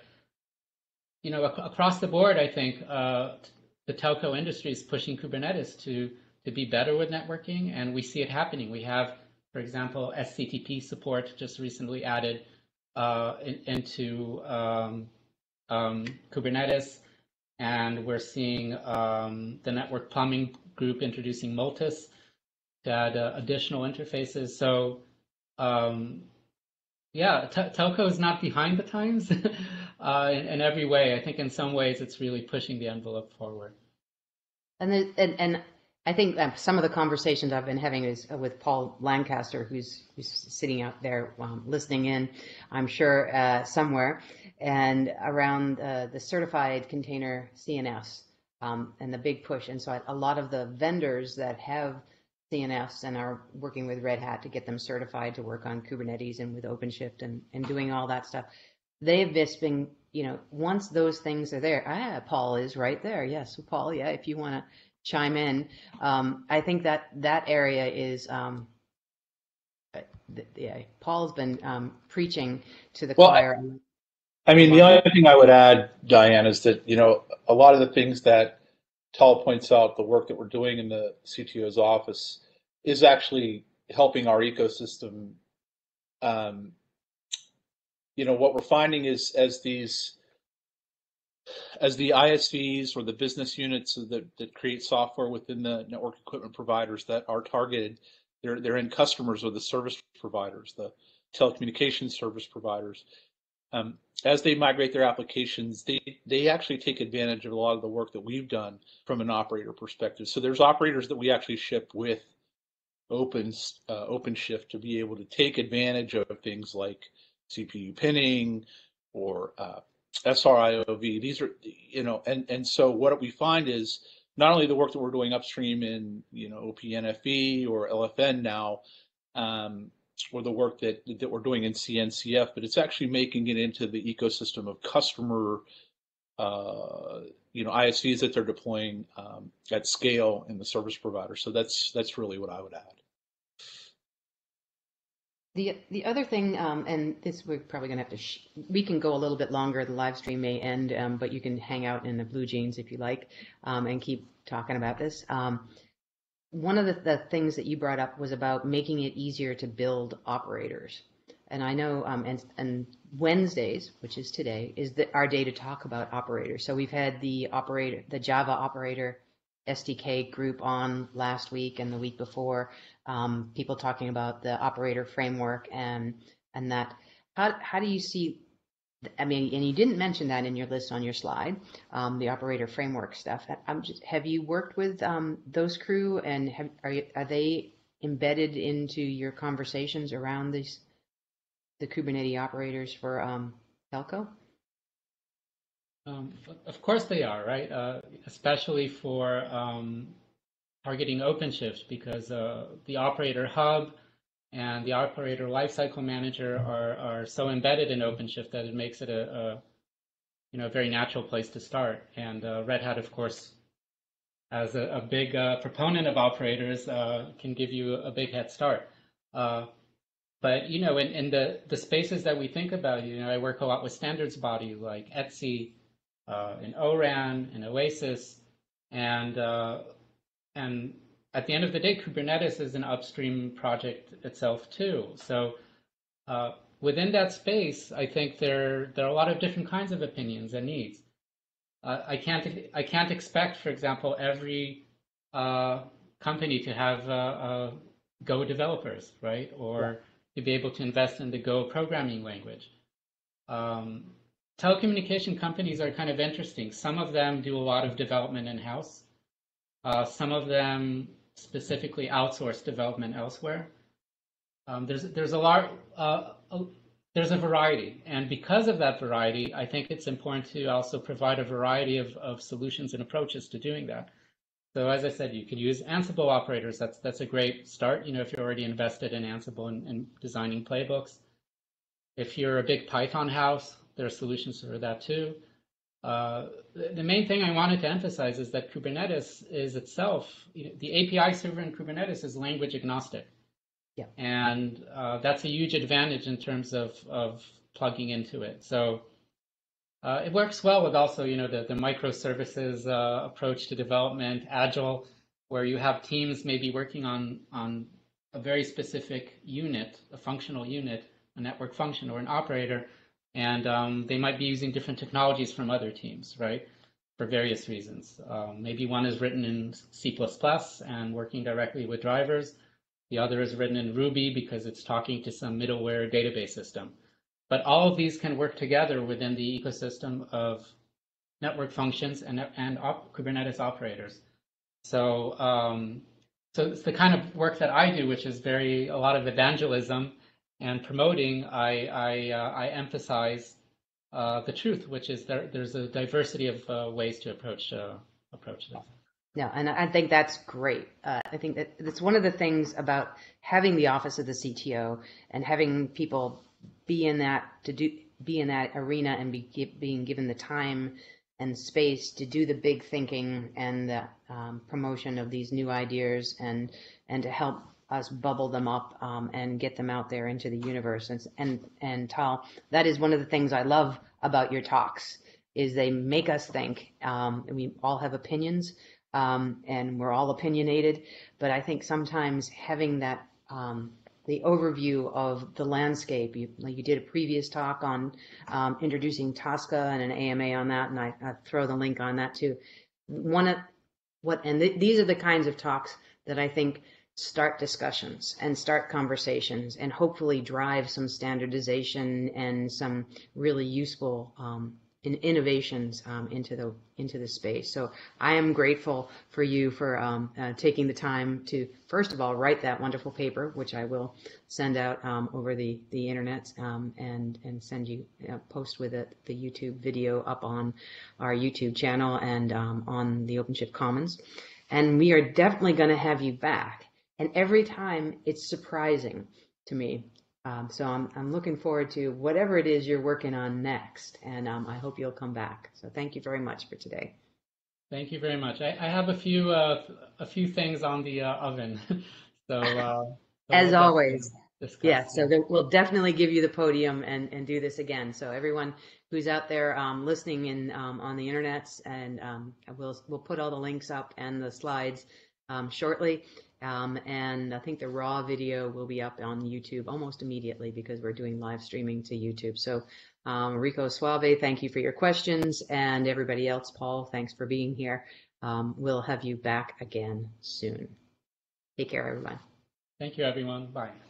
you know, ac across the board, I think uh, the telco industry is pushing Kubernetes to to be better with networking, and we see it happening. We have, for example, SCTP support just recently added uh, in, into um, um, Kubernetes, and we're seeing um, the network plumbing group introducing Multus to add uh, additional interfaces. So um, yeah, telco is not behind the times uh, in, in, every way. I think in some ways it's really pushing the envelope forward. And the, and, and I think some of the conversations I've been having is uh, with Paul Lancaster, who's who's sitting out there um, listening in, I'm sure uh, somewhere, and around uh, the certified container CNFs um, and the big push. And so a lot of the vendors that have CNFs and are working with Red Hat to get them certified to work on Kubernetes and with OpenShift and, and doing all that stuff. They've just been, you know, once those things are there, ah, Paul is right there. Yes, Paul, yeah, if you want to chime in, um, I think that that area is, um, uh, yeah, Paul's been um, preaching to the well, choir. I mean, the only thing I would add, Diane, is that, you know, a lot of the things that Tal points out the work that we're doing in the CTO's office is actually helping our ecosystem. Um, you know, what we're finding is as these, as the ISVs or the business units that, that create software within the network equipment providers that are targeted, they're, they're in customers or the service providers, the telecommunications service providers. Um, as they migrate their applications, they, they actually take advantage of a lot of the work that we've done from an operator perspective. So there's operators that we actually ship with Open, uh, OpenShift to be able to take advantage of things like CPU pinning or uh, SRIOV. These are, you know, and, and so what we find is not only the work that we're doing upstream in, you know, OPNFV or LFN now, um, or the work that that we're doing in CNCF, but it's actually making it into the ecosystem of customer, uh, you know, ISVs that they're deploying um, at scale in the service provider. So that's that's really what I would add. The the other thing, um, and this we're probably gonna have to, we can go a little bit longer. The live stream may end, um, but you can hang out in the BlueJeans if you like, um, and keep talking about this. Um, one of the, the, things that you brought up was about making it easier to build operators. And I know, um, and, and Wednesdays, which is today, is the, our day to talk about operators. So we've had the operator, the Java operator SDK group on last week and the week before. Um, people talking about the operator framework and and that. How how do you see I mean, and you didn't mention that in your list on your slide, um, the operator framework stuff. I'm just, have you worked with um, those crew, and have, are you, are they embedded into your conversations around these the Kubernetes operators for um, telco? Um, of course they are, right? Uh, especially for um, targeting OpenShift, because uh, the operator hub and the operator lifecycle manager are, are so embedded in OpenShift that it makes it a, a you know a very natural place to start. And uh, Red Hat, of course, as a, a big uh, proponent of operators, uh, can give you a big head start. Uh, but you know, in, in the the spaces that we think about, you know, I work a lot with standards body like ETSI, uh, in ORAN, in Oasis, and uh, and at the end of the day, Kubernetes is an upstream project itself too. So uh, within that space, I think there there are a lot of different kinds of opinions and needs. Uh, I can't I can't expect, for example, every uh, company to have uh, uh, Go developers, right, or Yeah. to be able to invest in the Go programming language. Um, telecommunication companies are kind of interesting. Some of them do a lot of development in house. Uh, some of them specifically outsource development elsewhere. Um, there's there's a lot uh, a- there's a variety, and because of that variety, I think it's important to also provide a variety of, of solutions and approaches to doing that. So as I said, you could use Ansible operators. That's that's a great start. You know, if you're already invested in Ansible and, and designing playbooks. If you're a big Python house, there are solutions for that too. Uh, the, main thing I wanted to emphasize is that Kubernetes is itself, you know, the API server in Kubernetes is language agnostic. Yeah. And uh, that's a huge advantage in terms of, of plugging into it. So uh, it works well with also, you know, the, the microservices uh, approach to development, agile, where you have teams maybe working on, on a very specific unit, a functional unit, a network function or an operator, and um, they might be using different technologies from other teams, right? For various reasons. Um, maybe one is written in C++ and working directly with drivers. The other is written in Ruby because it's talking to some middleware database system. But all of these can work together within the ecosystem of network functions and, and op- Kubernetes operators. So, um, so it's the kind of work that I do, which is very a lot of evangelism and promoting. I I, uh, I emphasize uh, the truth, which is there, there's a diversity of uh, ways to approach uh, approach this. No, and I think that's great. Uh, I think that it's one of the things about having the office of the CTO and having people be in that to do be in that arena and be being given the time and space to do the big thinking and the um, promotion of these new ideas and and to help us bubble them up um, and get them out there into the universe. And and and Tal, that is one of the things I love about your talks is they make us think. Um, we all have opinions, um, and we're all opinionated. But I think sometimes having that um, the overview of the landscape, you, you did a previous talk on um, introducing Tosca and an AMA on that, and I, I throw the link on that too. One of what, and th- these are the kinds of talks that I think start discussions and start conversations and hopefully drive some standardization and some really useful um, in innovations um, into the into the space. So I am grateful for you for um, uh, taking the time to first of all write that wonderful paper, which I will send out um, over the the internet um, and and send you uh, post with it the YouTube video up on our YouTube channel and um, on the OpenShift Commons. And we are definitely going to have you back. And every time it's surprising to me um, so I'm, I'm looking forward to whatever it is you're working on next, and um, I hope you'll come back. So thank you very much for today. Thank you very much. I, I have a few uh, a few things on the uh, oven, so uh, so As we'll always. Yeah, so there, we'll definitely give you the podium and, and do this again. So everyone who's out there um, listening in um, on the internet, and um, we'll we'll put all the links up and the slides um, shortly. Um, and I think the raw video will be up on YouTube almost immediately because we're doing live streaming to YouTube. So um, Rico Suave, thank you for your questions, and everybody else, Paul, thanks for being here. Um, we'll have you back again soon. Take care, everyone. Thank you, everyone. Bye.